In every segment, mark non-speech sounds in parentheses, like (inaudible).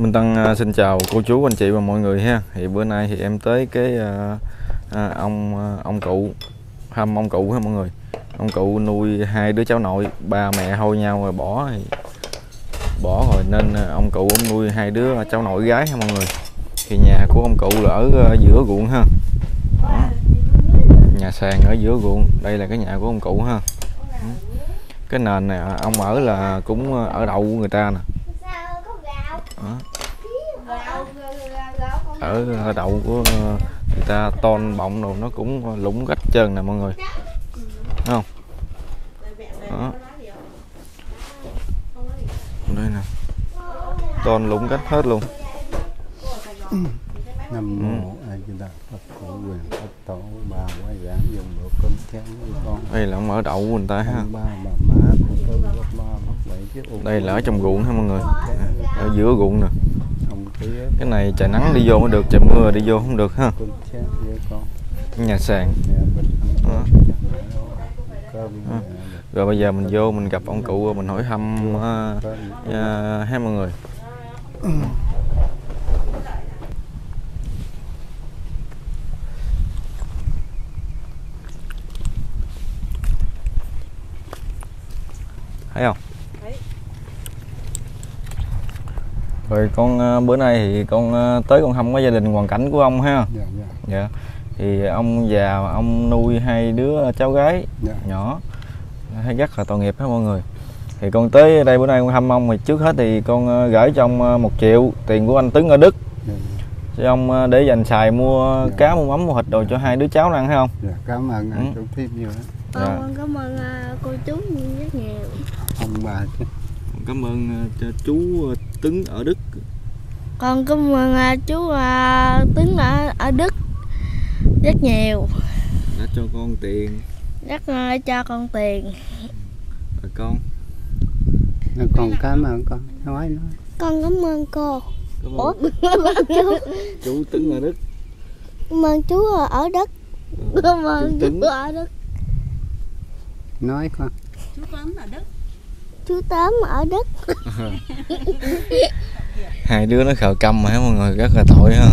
Minh Tân à, xin chào cô chú anh chị và mọi người ha. Thì bữa nay thì em tới cái à, à, ông à, ông cụ thăm ông cụ ha mọi người. Ông cụ nuôi hai đứa cháu nội, ba mẹ hôi nhau rồi bỏ thì bỏ rồi nên à, ông cụ ông nuôi hai đứa cháu nội gái ha mọi người. Thì nhà của ông cụ là ở uh, giữa ruộng ha. Đó. Nhà sàn ở giữa ruộng, đây là cái nhà của ông cụ ha. Cái nền này ông ở là cũng ở đậu của người ta nè. Đó ở đậu của người ta ton bọng đồ nó cũng lũng gách trơn nè mọi người. Thấy không? Đó. đây nè. Ton lũng gách hết luôn. Nam mô a di đà phật cổ quyền phật tổ bà quá giảng dùng độ cơm chén với con. Đây là ông ở đậu của người ta ha. Ba bà má của tôi gấp ba mất bảy chiếc ô đây là ở trong ruộng ha mọi người. Ở giữa ruộng nè cái này trời nắng đi vô mới được trời mưa đi vô không được ha. Nhà sàn. À. rồi bây giờ mình vô mình gặp ông cụ mình hỏi thăm à, à, uh, uh, hai mọi người. Thấy không? Rồi con ờ, bữa nay thì con ờ, tới con thăm cái gia đình hoàn cảnh của ông ha? Dạ dạ. Dạ. Thì ông già ông nuôi hai đứa cháu gái dạ. nhỏ. Thấy rất là tội nghiệp hết mọi người. Thì con tới đây bữa nay con thăm ông thì trước hết thì con ờ, gửi cho ông một triệu tiền của anh Tứng ở Đức. Dạ cho ông để dành xài mua Dạ. cá mua mắm mua thịt đồ cho hai đứa cháu ăn thấy không? Dạ cảm ơn Ừ. anh chú thêm nhiều Dạ. Con cảm ơn cô chú rất nhiều. ông bà cảm ơn chú Tứng ở Đức Con cảm ơn à, chú à, Tuấn ở ở Đức rất nhiều, đã cho con tiền rất à, cho con tiền. rồi con Nó còn cảm ơn con nói nói Con cảm ơn cô. cảm Ủa, ơn cảm ơn chú, chú Tứng ở Đức cảm ơn chú ở Đức. Cảm ơn Chú chú Tuấn. ở Đức. nói con Chú Tám ở Đức. (laughs) hai đứa nó khờ câm mà mọi người rất là tội ha.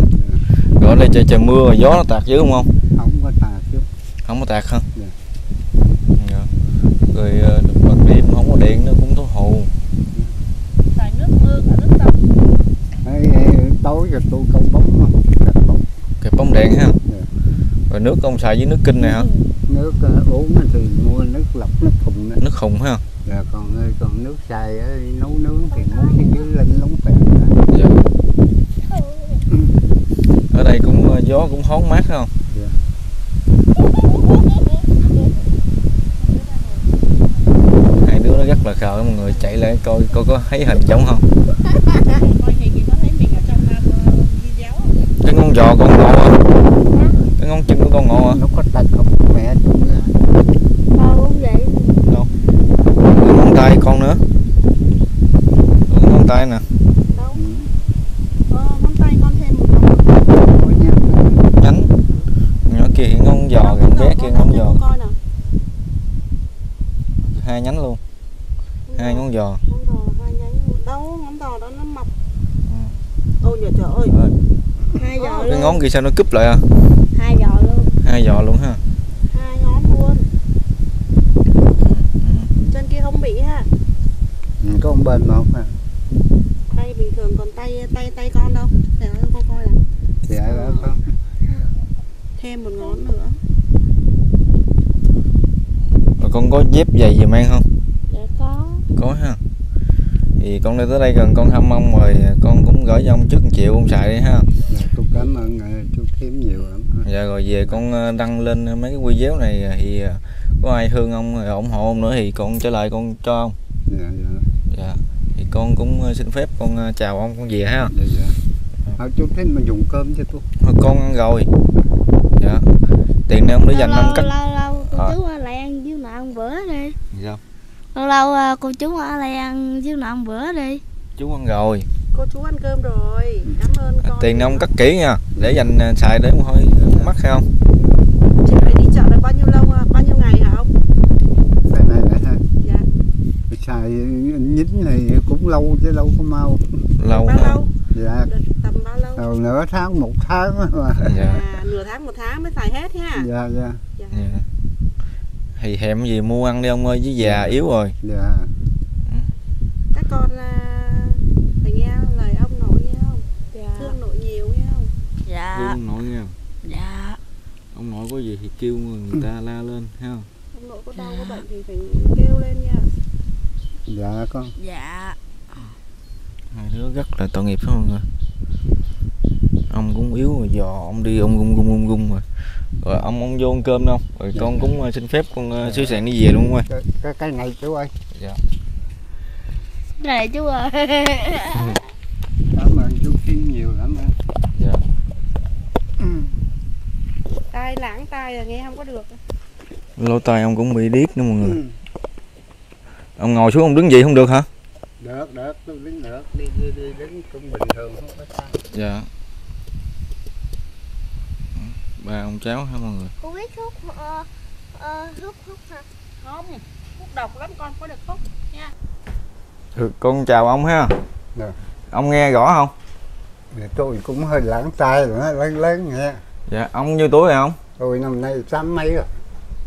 Rồi đây trời trời mưa gió nó tạt dưới không không? Không có tà chứ. Không có tạt hả? Dạ. dạ. rồi ờ, ban đêm không có điện nó cũng thấu hồ. Tại nước mưa ở nước sông. Tối rồi tôi câu bóng. Đặt bóng. Đèn ha Dạ. rồi nước ông xài với nước kinh này hả? Nước ờ, uống thì mua nước lọc nước thùng nữa nước khùng ha Dạ, còn ờ, còn nước xài ở nấu nướng thì muốn trên dưới lên lóng phèn dạ. ở đây cũng ờ, gió cũng hóng mát không? Dạ. hai đứa nó rất là khờ mọi người chạy lại coi coi có thấy hình giống không? Coi thì chị có thấy mình ở trong video không? cái ngón giò con ngộ à cái ngón chân của con ngộ à nó có tật không? Mẹ chung ra Con cũng vậy. cái ngón tay con nữa. Ngón tay nè. Ừ. ờ, nhánh. Nhỏ kia ngón giò kìa bé kia ngón giò. hai nhánh luôn. Hai ngón giò. Ngón giò hai nhánh. Đâu ngón giò đó nó mọc ôi nhờ trời ơi. Hai giò cái ngón kia sao nó cúp lại à? Hai giò luôn. hai giò luôn ha hai ngón luôn chân kia không bị ha ừ, có một bên một à tay bình thường còn tay tay tay con đâu để cho cô coi nào thì ở đó có thêm một ngón nữa. Rồi con có dép giày gì mang không? Dạ có. có ha. Thì con đi tới đây gần con thăm ông rồi con cũng gửi cho ông trước một triệu ông xài đi ha. Dạ, tôi cảm ơn ờ, chú thêm nhiều lắm. Dạ rồi về con ờ, đăng lên mấy cái video này thì ờ, có ai thương ông rồi ủng hộ ông nữa thì con trở lại con cho ông. Dạ dạ. Dạ thì con cũng xin phép con chào ông con về ha. Dạ dạ. Ờ, chú thêm mà dùng cơm cho tôi. Con ăn rồi tiền này ông để dành lâu, ông lâu, cắt lâu lâu cô À. chú ở lại ăn với nợ ăn bữa đi. sao Lâu lâu à, cô chú ở lại ăn với nợ ăn bữa đi. chú ăn rồi. Cô chú ăn cơm rồi. Cảm ơn à, con. tiền này ông cắt kỹ nha. Để dành ờ, xài để thôi mắc hay không? Chị phải đi chợ được bao nhiêu lâu à? bao nhiêu ngày hả ông? Cái này ha dạ. Xài nhín này cũng lâu chứ đâu có mau. Lâu bao lâu? Dạ. Được lâu đầu nửa tháng một tháng á mà. (laughs) Dạ. À, nửa tháng một tháng mới xài hết ha? Dạ dạ. Dạ. dạ. Thì hẹm gì mua ăn đi ông ơi với già yếu rồi. Dạ. Các con à, phải nghe lời ông nội nghe không? Dạ. Thương nội nhiều nghe không? Dạ. Ông nội nha dạ. Ông nội có gì thì kêu người ta la lên ha ông nội có đau có bệnh thì phải kêu lên nha. Dạ con. Dạ. Hai đứa rất là tội nghiệp phải không người ông cũng yếu rồi giờ ông đi ông gung gung gung gung rồi rồi ông ông vô ăn cơm đâu? Rồi con cũng ờ, xin phép con xíu sẹn đi về luôn ơi. Cái, cái, này chú ơi. Dạ. Này chú ơi. (laughs) Cảm ơn chú Kim nhiều lắm á. Dạ. (clears throat) Tai lãng tai là nghe không có được. Lỗ tai ông cũng bị điếc nữa mọi người. Ừ. ông ngồi xuống ông đứng dậy không được hả? Được được tôi đứng được. Đi đi đi đứng cũng bình thường không có sao. Dạ ba ông cháu hả mọi người? Cô biết hút ờ, ờ, hút hút hả? Không hút độc lắm con có được hút nha. Được, con chào ông ha. Dạ. ông nghe rõ không? Thì tôi cũng hơi lãng tay rồi nó lớn lớn nghe. Dạ ông nhiêu tuổi rồi ông? Tôi năm nay tám mấy rồi.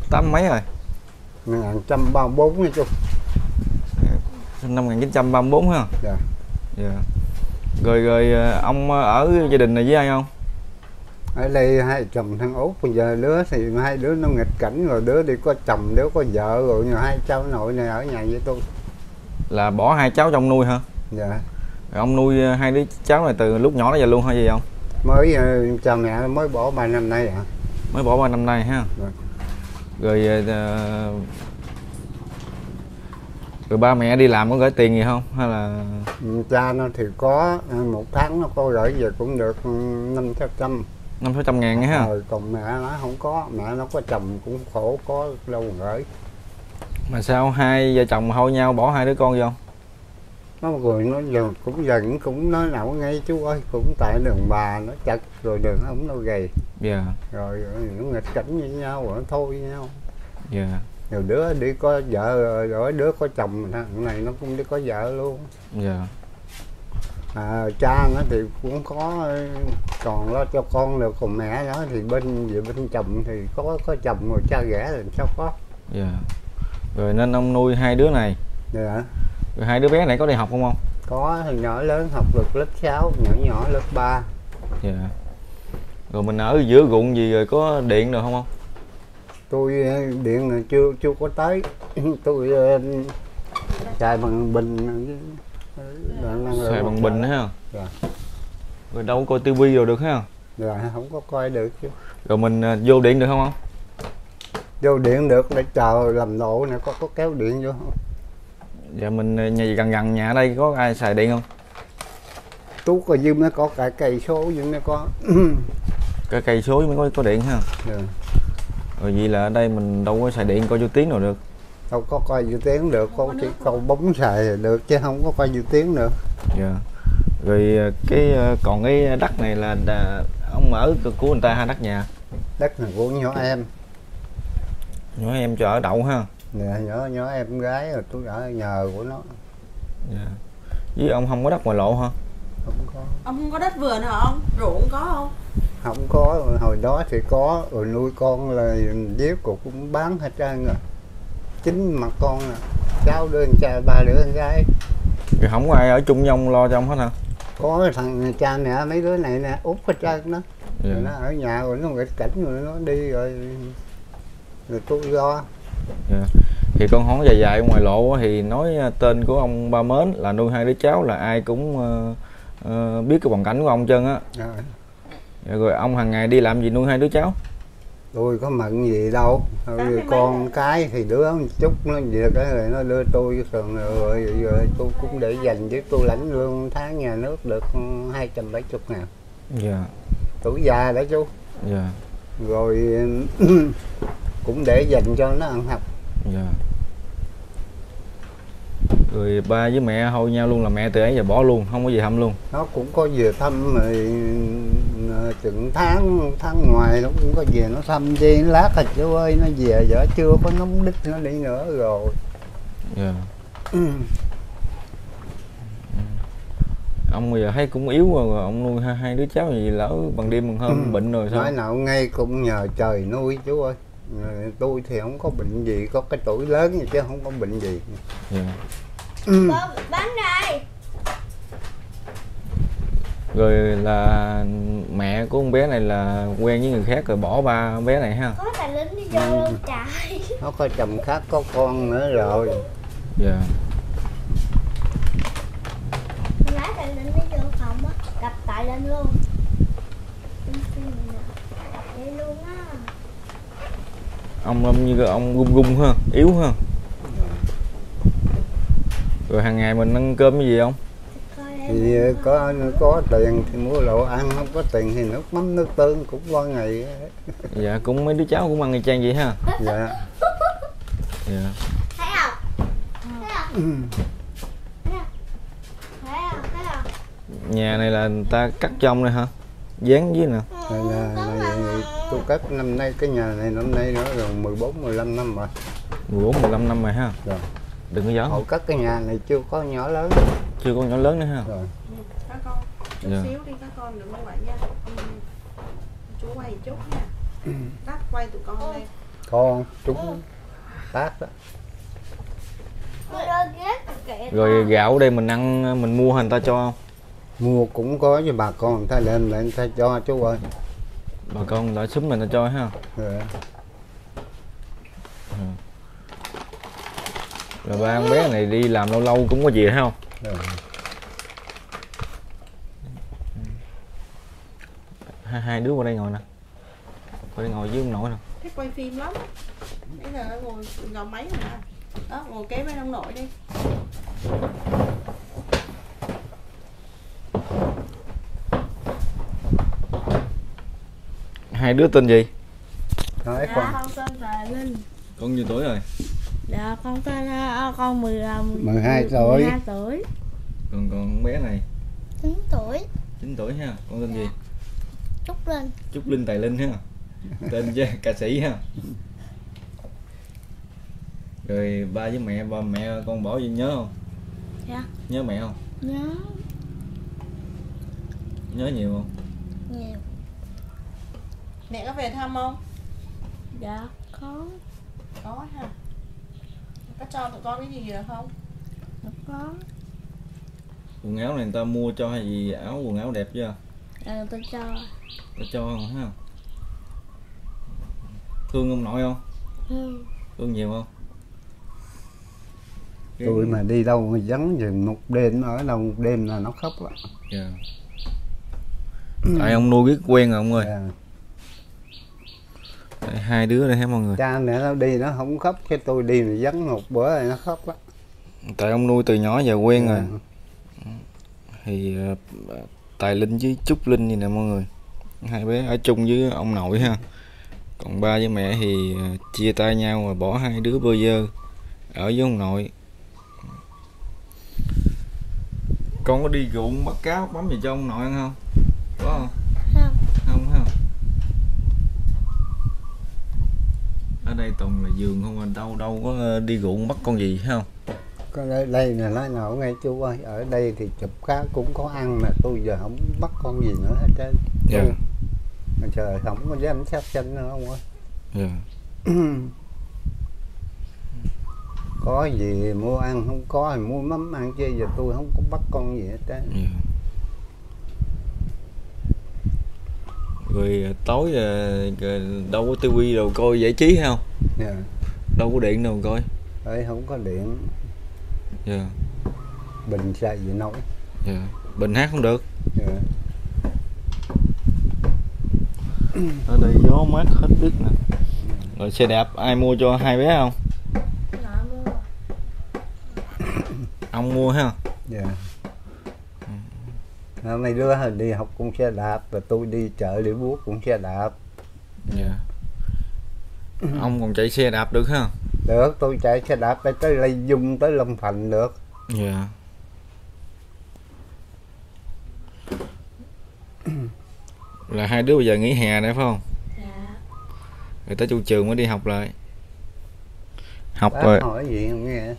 Tám mấy rồi? Ngàn trăm ba bốn nói chung. Sinh năm 1934 ha. Dạ. dạ. Rồi rồi ờ, ông ở gia đình này với ai không ở đây hai chồng thằng út bây giờ đứa thì hai đứa nó nghịch cảnh rồi đứa đi có chồng đứa có vợ rồi nhưng hai cháu nội này ở nhà với tôi. Là bỏ hai cháu trong nuôi hả? Dạ. Rồi ông nuôi ờ, hai đứa cháu này từ lúc nhỏ đến giờ luôn hay gì không? Mới ờ, cha mẹ mới bỏ ba năm nay à mới bỏ ba năm nay ha? Vâng. rồi ờ, rồi ba mẹ đi làm có gửi tiền gì không? Hay là Ừ, cha nó thì có một tháng nó có gửi về cũng được ừ, năm sáu trăm năm sáu trăm ngàn ha. Rồi còn mẹ nó không có mẹ nó có chồng cũng khổ có đâu mà gửi mà sao hai vợ chồng hôi nhau bỏ hai đứa con vô? Nó rồi nó giờ cũng dần cũng nói nào ngay chú ơi cũng tại đường bà nó chặt rồi đường nó gầy dạ. Rồi, rồi nó nghịch cảnh với nhau rồi nó thôi với nhau. Dạ. Nhiều đứa đi có vợ rồi, rồi đứa có chồng này nó cũng đi có vợ luôn. Dạ à, cha nó thì cũng có còn lo cho con được còn mẹ nó thì bên về bên chồng thì có có chồng rồi cha ghẻ làm sao có. Dạ. Rồi nên ông nuôi hai đứa này. Dạ. Rồi hai đứa bé này có đi học không không có thằng nhỏ lớn học được lớp 6 nhỏ nhỏ lớp 3 dạ. Rồi mình ở giữa ruộng gì rồi có điện được không không tôi ờ, điện là chưa chưa có tới. Tôi xài bằng bình ờ, năng lượng xài bằng bình ha Dạ. rồi đâu có coi tivi rồi được ha rồi không có coi được chứ. Rồi mình ờ, vô điện được không không vô điện được để chờ làm lộ này có có kéo điện vô. Không dạ mình ờ, nhà gần gần nhà ở đây có ai xài điện không? Tú coi dư nó có cả cây số dư nó có. (clears throat) Cái cây số mới có có điện ha Dạ. rồi vậy là ở đây mình đâu có xài điện coi vô tiếng nào được đâu có coi dự tiếng được có chỉ câu bóng xài được chứ không có coi dự tiếng được dạ. Rồi ờ, cái ờ, còn cái đất này là đà, ông ở của- của người ta hay đất nhà? Đất này của nhỏ em. Nhỏ em cho ở đậu ha? Nè nhỏ nhỏ em gái rồi tôi ở nhờ của nó. Dạ. Với ông không có đất ngoài lộ hả? Không có. Ông không có đất vườn hả ông? Ruộng có không? Không có hồi đó thì có rồi nuôi con là giết của cũng bán hết trơn rồi chính mặt con à. Cháu đứa anh trai ba đứa con gái. Rồi không có ai ở chung với ông lo cho ông hết hả? Có thằng cha mẹ mấy đứa này nè út hết trơn đó. Dạ. Nó ở nhà rồi nó nghịch cảnh rồi nó đi rồi rồi tôi lo thì con hỏi dài dài ngoài lộ thì nói ờ, tên của ông ba mến là nuôi hai đứa cháu là ai cũng ờ, ờ, biết cái hoàn cảnh của ông chân á. Rồi. Dạ, rồi ông hàng ngày đi làm gì nuôi hai đứa cháu tôi có mận gì đâu. Rồi con cái thì đứa chút nó về cái rồi nó đưa tôi rồi, rồi, rồi, rồi tôi cũng để dành chứ. Tôi lãnh lương tháng nhà nước được hai trăm bảy chục ngàn. Dạ. Tuổi già đó chú. Dạ. Rồi (clears throat) cũng để dành cho nó ăn học. Dạ. Rồi ba với mẹ hôi nhau luôn là mẹ từ ấy giờ bỏ luôn không có gì thăm luôn. Nó cũng có về thăm rồi chừng tháng tháng ngoài nó cũng có về nó thăm chi lát à chú ơi nó về vợ chưa có nóng đít nó đi nữa rồi. Dạ. Ông bây giờ thấy cũng yếu rồi ông nuôi hai, hai đứa cháu gì lỡ bằng đêm bằng hôm Ừ. bệnh rồi sao? Nói nào ngay cũng nhờ trời nuôi chú ơi. Rồi tôi thì không có bệnh gì có cái tuổi lớn vậy chứ không có bệnh gì. Dạ. Ừ. Bánh đây rồi là mẹ của con bé này là quen với người khác rồi bỏ ba bé này ha. Có tài lính đi vô luôn trời? (laughs) Nó có chồng khác có con nữa rồi. Dạ. Lái tài lính đi vô phòng á gặp tài linh luôn. Ông ông như ông gung gung ha yếu ha. Rồi hàng ngày mình ăn cơm cái gì không thì có có tiền thì mua lẩu ăn không có tiền thì nước mắm nước tương cũng qua ngày. Dạ cũng mấy đứa cháu cũng ăn y chang vậy ha? Dạ. Dạ. Thấy không? Thấy không? Thấy không thấy không? Thấy không? Nhà này là người ta cắt trong đây hả? Dán dưới nè. Này là, là, là, tôi cất năm nay cái nhà này năm nay nữa rồi 14 15 năm rồi. 14 15 năm rồi ha? Rồi. đừng có gió Hồi cất cái nhà này chưa có nhỏ lớn chưa có nhỏ lớn nữa ha? Rồi. Ừ, các con. Chút Dạ. xíu đi các con đừng như vậy nha. Ừ. chú quay chút nha. (clears throat) Đắt quay tụi con lên con chúng tác đó. Rồi gạo đây mình ăn mình mua người ta cho không? Mua cũng có với bà con người ta lên lại người ta cho chú ơi. Bà con đã súng mình ta cho ha? Rồi. rồi ba con bé này đi làm lâu lâu cũng có gì không rồi. hai, hai đứa qua đây ngồi nè. Qua đây ngồi với ông nội nè. Thích quay phim lắm. Bây giờ ngồi gầm máy rồi nè. Đó ngồi kế bên ông nội đi. Hai đứa tên gì? Dạ con con tên là linh. Con nhiêu tuổi rồi dạ con tên à, con 10 à, 12 tuổi. 12 tuổi. Còn còn con bé này? 9 tuổi. 9 tuổi ha con tên gì? Trúc Linh. Trúc Linh Tài Linh ha tên chứ ca sĩ ha. Rồi ba với mẹ ba mẹ con bỏ gì nhớ không? Dạ. Nhớ mẹ không? Nhớ. Nhớ nhiều không? Nhiều. Mẹ có về thăm không? Dạ có. Có ha có cho tụi con cái gì được không? Dạ có. Quần áo này người ta mua cho hay gì áo quần áo đẹp chưa? Dạ tôi cho. Ta cho không ha? Thương ông nội không? Ừ. thương nhiều không? Tôi mà đi đâu mà vắng chừng một đêm ở đâu một đêm là nó khóc á Dạ. tại ông nuôi biết quen rồi ông ơi. Dạ. Hai đứa đây hả mọi người? Cha mẹ nó đi nó không khóc. Cái tôi đi mà vắng một bữa thì nó khóc á tại ông nuôi từ nhỏ giờ quen rồi. Dạ. thì ờ, tài linh với trúc linh như nè mọi người. Hai bé ở chung với ông nội ha. Còn ba với mẹ thì ờ, chia tay nhau rồi bỏ hai đứa bơ vơ ở với ông nội. Con có đi ruộng bắt cá bấm gì cho ông nội ăn không? Có không không phải không ở đây toàn là giường không à đâu đâu có ờ, đi ruộng bắt con gì không? Có đây, đây là nói nào nghe chú ơi ở đây thì chụp cá cũng có ăn mà tôi giờ không bắt con gì nữa hết trơn. Dạ. Mà trời không có dám sát chân nữa không ơi. Dạ. Có gì mua ăn không có thì mua mắm ăn chứ giờ tôi không có bắt con gì hết trơn. Dạ rồi ờ, tối ờ, ờ, đâu có tivi đâu coi giải trí hay không? Dạ. Đâu có điện đâu coi. Đấy không có điện. Dạ. Bình xài gì nổi dạ. Bình hát không được. Dạ. ở đây gió mát hết biết nè. Rồi xe đạp ai mua cho hai bé không? Ông mua ha. Dạ à, mấy đứa hồi đi học cũng xe đạp và tôi đi chợ để buốt cũng xe đạp. Dạ. Ông còn chạy xe đạp được ha? Được tôi chạy xe đạp tới tới Lê Dung tới Long Thành được. Dạ. Là hai đứa bây giờ nghỉ hè đấy phải không? Dạ. Rồi tới chu trường mới đi học lại. Học Bác rồi. hỏi gì không nghe?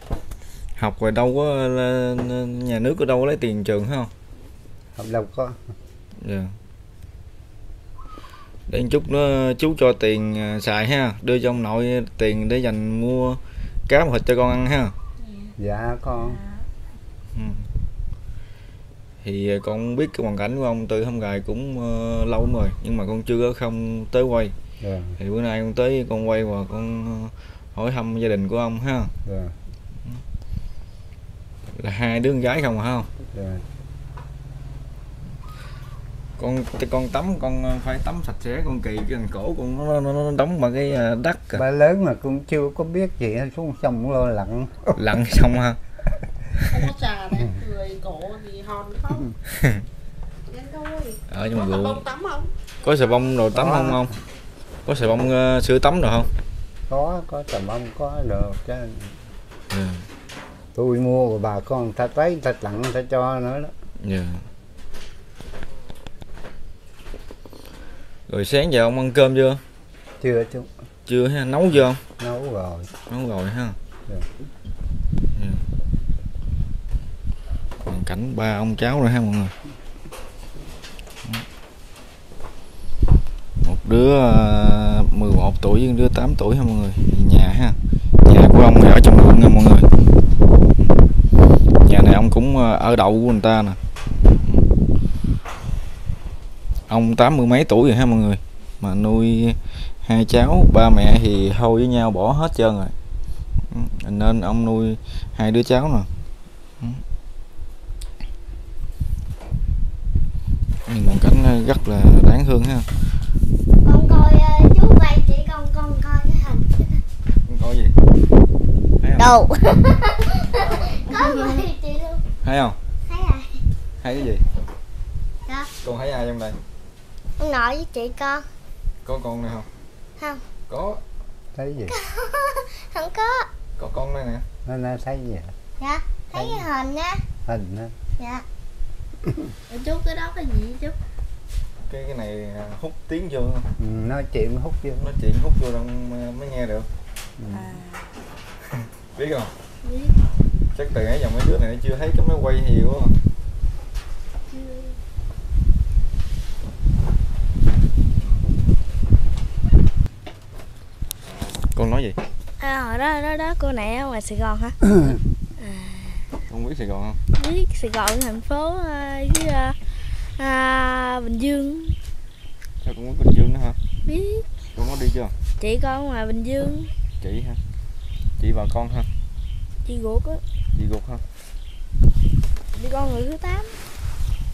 Học rồi đâu có là- nhà nước ở đâu có lấy tiền trường phải không không đâu có. Dạ. Để một chút nữa chú cho tiền à, xài ha. Đưa cho ông nội tiền để dành mua cá và thịt cho con ăn ha. Dạ con Ừ. thì à, con biết cái hoàn cảnh của ông từ hôm gài cũng ờ, lâu lắm rồi nhưng mà con chưa có không tới quay. Dạ. Thì bữa nay con tới con quay và con ờ, hỏi thăm gia đình của ông ha. Dạ. Là hai đứa con gái không hả không dạ con con tắm con ờ, phải tắm sạch sẽ con kỳ cái cổ con nó, nó, nó đóng bằng cái ờ, đất à. ba lớn mà cũng chưa có biết gì hết, xuống sông lo lặn. (laughs) Lặn xong ha không có trà này người cổ gì hòn không. Ở (laughs) nhưng mà có rượu bông tắm không? có xà bông đồ tắm Có. không không? Có xà bông ờ, sữa tắm rồi không? Có có tầm ông có được chứ. Dạ tôi mua của bà con ta người ta tặng ta cho nữa đó. Dạ rồi sáng giờ ông ăn cơm chưa? Chưa chú. Chưa ha nấu chưa không nấu rồi. Nấu rồi ha. Dạ. Dạ. còn cảnh ba ông cháu rồi ha mọi người. Một đứa ờ, 11 tuổi với một đứa 8 tuổi ha mọi người. Nhà ha. Nhà của ông ở trong ruộng nha mọi người. Nhà này ông cũng ờ, ở đậu của người ta nè ông tám mươi mấy tuổi rồi ha mọi người? Mà nuôi hai cháu ba mẹ thì thôi với nhau bỏ hết trơn rồi. Ừ, nên ông nuôi hai đứa cháu nè. Ừ. nhưng hoàn cảnh ờ, rất là đáng thương ha. Con coi ờ, chú quay chỉ con con coi cái hình. Con có gì? Thấy không? Đồ. (laughs) Có quay chị luôn. Thấy không? Thấy à thấy cái gì? Dạ. con thấy ai trong đây ông nội với chị con. Có con này không? Không. có. Thấy gì? (laughs) Không có. Có con đây nè. Nó nó thấy gì hả? dạ thấy cái hình á. Hình á. Dạ. (coughs) Chú cái đó cái gì chú cái cái này à, hút tiếng vô. Ừ, nói chuyện hút vô. Nói chuyện hút vô đâu mới nghe được. Ừ. à. (laughs) Biết không? Biết. chắc từ nãy giờ mấy đứa này chưa thấy cái máy quay nhiều quá con nói gì? À, hồi đó đó đó cô này ở ngoài sài gòn hả? (coughs) Con biết sài gòn không? Biết sài gòn thành phố à, với à, à, bình dương. Sao con biết bình dương nữa hả? Biết. Con có đi chưa? Chị con ngoài bình dương. Chị ha chị và con ha chị ruột á. Chị ruột ha chị con người thứ tám.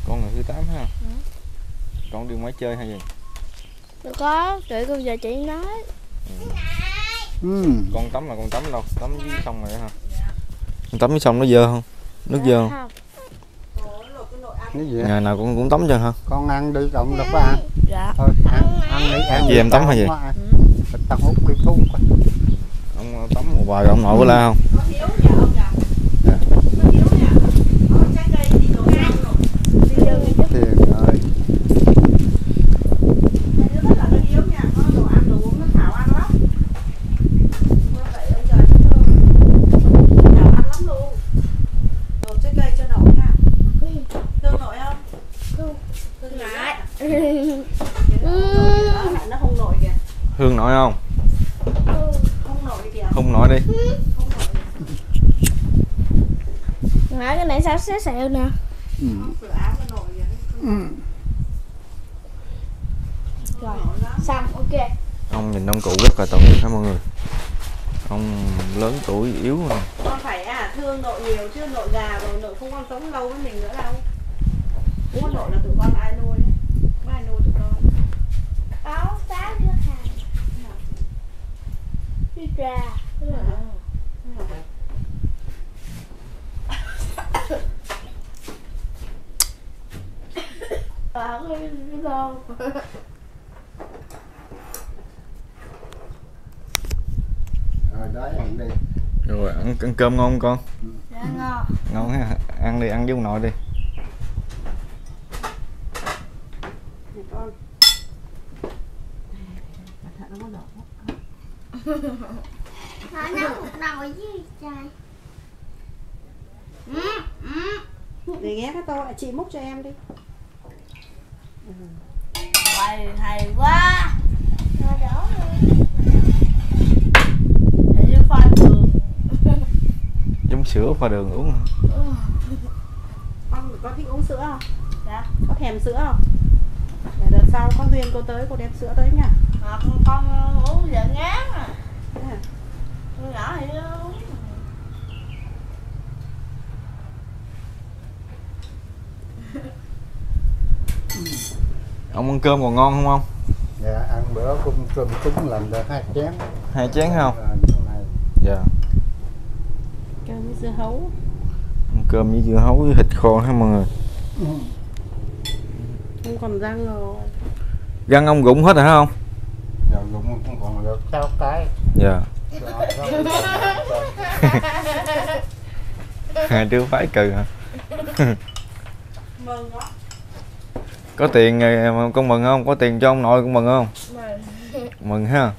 Con là thứ tám ha con đi máy chơi hay gì? Đâu có chị con giờ chị nói. Ừ. con tắm là con tắm đâu tắm dưới sông rồi đó hả con tắm dưới sông nó dơ không? Nước dơ không? gì ngày nào con cũng tắm chưa hả? Con ăn đi cộng có ăn dạ. Thôi ăn ăn đi ăn đi, em tắm hay gì? tao hút cái thuốc ông ờ, tắm một vài ông nội có la không có hiếu nhà ông nhà Dạ. có hiếu nhà có trái cây thì nồi ăn rồi tiền ơi Mấy đứa rất là nó hiếu nhà có đồ ăn đồ uống nó thảo ăn lắm Mua vậy ông trời cũng thương thảo ăn lắm luôn đồ trái cây cho nội nha thương nội không Thương. thương lại Ừ. nó không nổi kìa hương nội không? Không nổi kìa không nội đi. Không nổi Ngã cái này sao xé xẹo nè? Ừ. Ừ. rồi xong ok. Ông nhìn ông cụ rất là tội nghiệp hả mọi người? Ông lớn tuổi yếu rồi con phải à thương nội nhiều chứ nội già rồi nội không còn sống lâu với mình nữa đâu. Bố nội là tụi con ai nuôi đấy không ai nuôi tụi con Áo sáu đứa hàng Đi trà Ờ, (coughs) cái đứa con rồi ăn đi. Rồi ăn, ăn cơm ngon không con? Dạ ngon. Ngon ha. Ăn đi ăn với ông nội đi Này con Cẩn thận nó có đỏ Nó nấu một nồi với trời Ừ, ừ. để ghé cái tô chị múc cho em đi. Quá Rồi đổ Để như pha đường. (laughs) Giống sữa pha đường uống hả? con có thích uống sữa không? Dạ. Có thèm sữa không? Để đợt sau con duyên cô tới cô đem sữa tới nha. Mà con, con uống giờ ngán à à? Con nhỏ thì nó uống. Ông ăn cơm còn ngon không ông? Dạ ăn bữa cũng cơm cúng làm được hai chén. Hai chén không này. Dạ. Cơm với dưa hấu. Ăn cơm với dưa hấu với thịt kho ha mọi người? Không còn răng rồi. Găng ông rụng hết rồi hả không giờ cũng không còn được sáu cái. Dạ Hai đứa phái cừ hả? Mừng đó có tiền ờ, con mừng không? Có tiền cho ông nội con mừng không? Mà mừng ha